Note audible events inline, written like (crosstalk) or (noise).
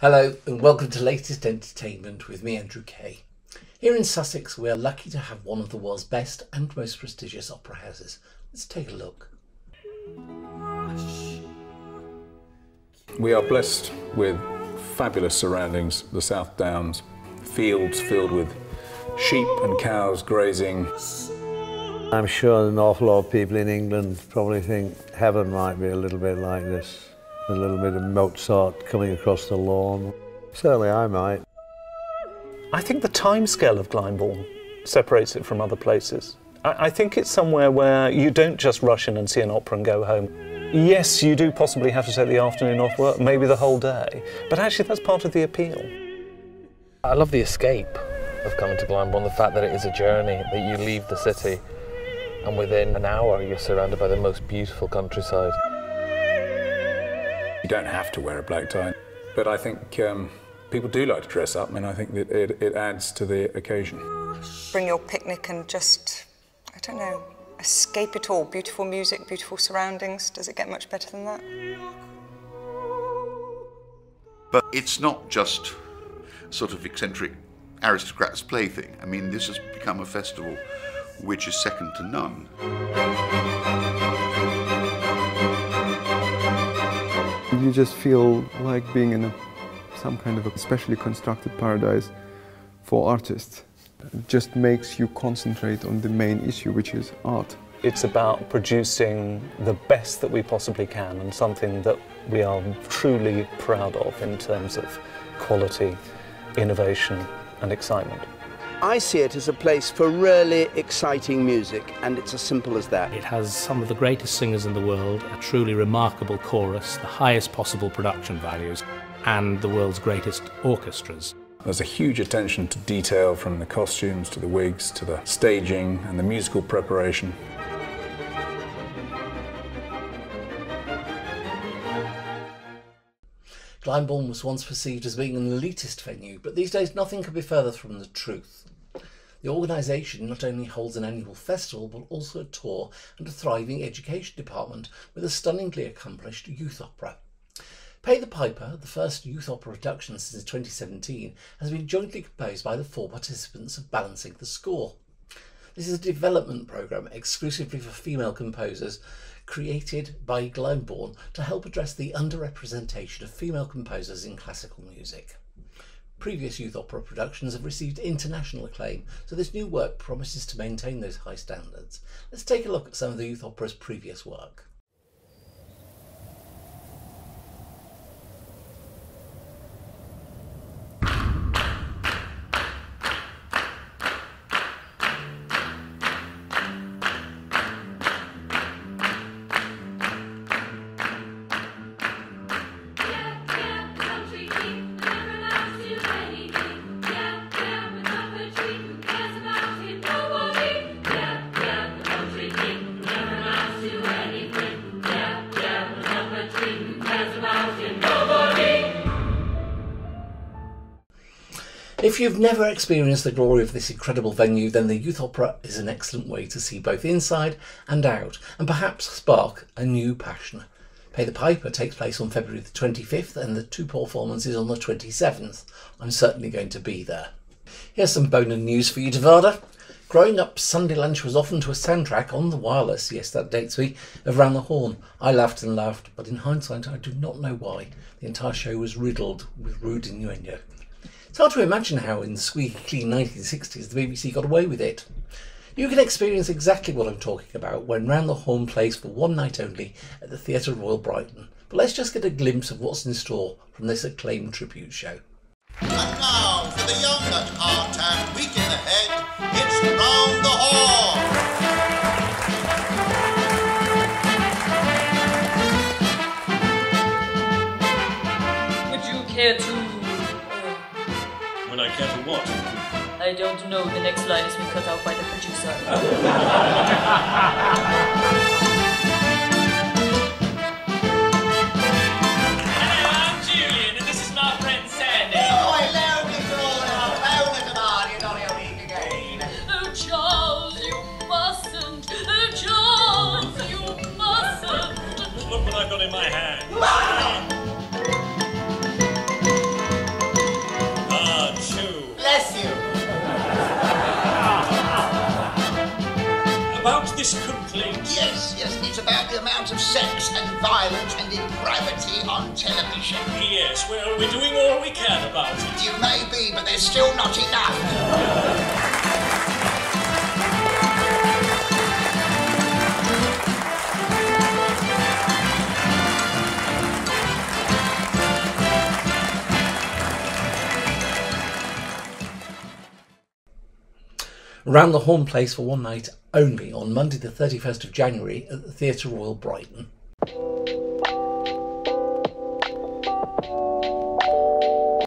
Hello, and welcome to Latest Entertainment with me, Andrew Kay. Here in Sussex, we are lucky to have one of the world's best and most prestigious opera houses. Let's take a look. We are blessed with fabulous surroundings, the South Downs, fields filled with sheep and cows grazing. I'm sure an awful lot of people in England probably think heaven might be a little bit like this. A little bit of Mozart coming across the lawn. Certainly I might. I think the timescale of Glyndebourne separates it from other places. I, I think it's somewhere where you don't just rush in and see an opera and go home. Yes, you do possibly have to take the afternoon off work, maybe the whole day, but actually that's part of the appeal. I love the escape of coming to Glyndebourne, the fact that it is a journey, that you leave the city and within an hour you're surrounded by the most beautiful countryside. You don't have to wear a black tie, but I think um, people do like to dress up, and I think that it, it adds to the occasion. Bring your picnic and just, I don't know, escape it all. Beautiful music, beautiful surroundings. Does it get much better than that? But it's not just sort of eccentric aristocrats' plaything. I mean, this has become a festival which is second to none. You just feel like being in a, some kind of a specially constructed paradise for artists. It just makes you concentrate on the main issue, which is art. It's about producing the best that we possibly can and something that we are truly proud of in terms of quality, innovation and excitement. I see it as a place for really exciting music, and it's as simple as that. It has some of the greatest singers in the world, a truly remarkable chorus, the highest possible production values, and the world's greatest orchestras. There's a huge attention to detail from the costumes to the wigs to the staging and the musical preparation. Glyndebourne was once perceived as being an elitist venue, but these days nothing could be further from the truth. The organisation not only holds an annual festival, but also a tour and a thriving education department with a stunningly accomplished youth opera. Pay the Piper, the first youth opera production since 2017, has been jointly composed by the four participants of Balancing the Score. This is a development programme exclusively for female composers created by Glyndebourne to help address the underrepresentation of female composers in classical music. Previous youth opera productions have received international acclaim, so this new work promises to maintain those high standards. Let's take a look at some of the youth opera's previous work. If you've never experienced the glory of this incredible venue, then the Youth Opera is an excellent way to see both inside and out, and perhaps spark a new passion. Pay the Piper takes place on February the 25th, and the two performances on the 27th. I'm certainly going to be there. Here's some bonus news for you, Devada. Growing up, Sunday lunch was often to a soundtrack on the wireless, yes, that dates me, of Round the Horne. I laughed and laughed, but in hindsight, I do not know why. The entire show was riddled with rude innuendo. It's hard to imagine how in the squeaky clean 1960s the BBC got away with it. You can experience exactly what I'm talking about when Round the Horne plays for one night only at the Theatre Royal Brighton. But let's just get a glimpse of what's in store from this acclaimed tribute show. And now for the young at heart and weak in the head, it's Round the Horne. Would you care to? I care to what? I don't know. The next line has been cut out by the producer. (laughs) Bless you. About this complaint. Yes, yes, it's about the amount of sex and violence and depravity on television. Yes, well, we're doing all we can about it. You may be, but there's still not enough. Round the Horne Place for one night only on Monday, the 31st of January at the Theatre Royal Brighton.